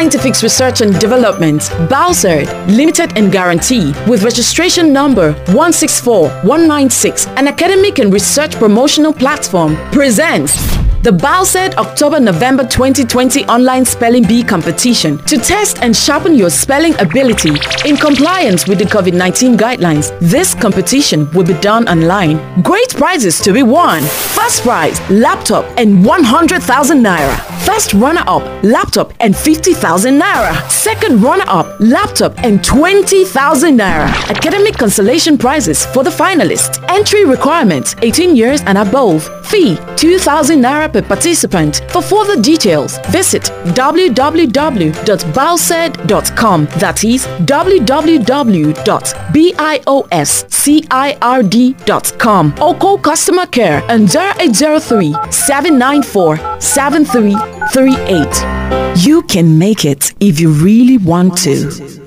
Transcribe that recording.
Scientific Research and Development, BIOSCIRD, Limited and Guarantee, with registration number 164196, an academic and research promotional platform, presents the BIOSCIRD October-November 2020 online spelling bee competition to test and sharpen your spelling ability in compliance with the COVID-19 guidelines. This competition will be done online. Great prizes to be won. First prize, laptop and 100,000 naira. First runner-up, laptop and 50,000 naira. Second runner-up, laptop and 20,000 naira. Academic consolation prizes for the finalists. Entry requirements, 18 years and above. Fee, 2,000 naira per participant. For further details, visit www.bioscird.com. That is www.bioscird.com or call customer care on 0803 794 7338. You can make it if you really want to.